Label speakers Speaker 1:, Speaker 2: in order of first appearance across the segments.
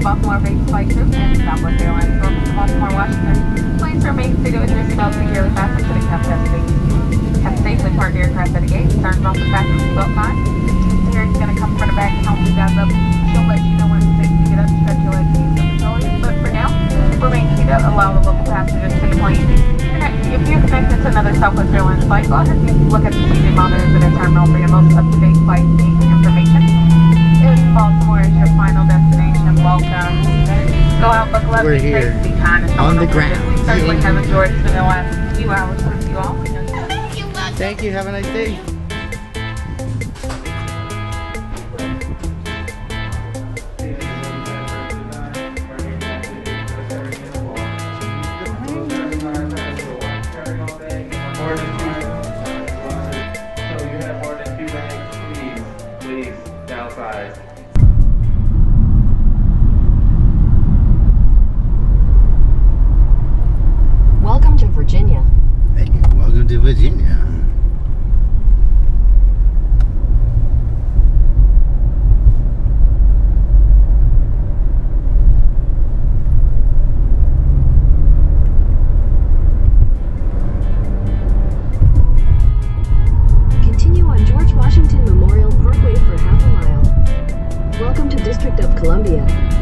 Speaker 1: Baltimore based flight group in Southwest Airlines service to Baltimore, Washington. Planes from Main City to Jersey Bells secure the fasten to the cap testing. Have safely parked aircraft at the gate, turns off the fasten seatbelt sign. line. Terry's gonna come from the back and help you guys up. She'll let you know when it's safe to get up, stretch your legs, use the facilities. But for now, remain seated, allow the local passengers to plane. If you're connected to another Southwest Airlines flight, go ahead and look at the TV monitors in the terminal for your Go out, buckle up,
Speaker 2: We're here,
Speaker 1: be kind, and
Speaker 2: on the ground.
Speaker 1: We certainly have enjoyed spending the last few hours with you all.
Speaker 2: Thank you. Have a nice day.
Speaker 3: Welcome to District of Columbia.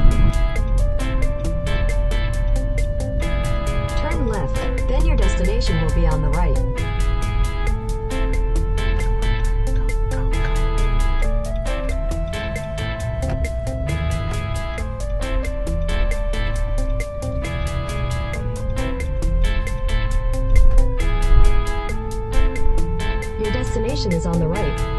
Speaker 3: Destination will be on the right. Your destination is on the right.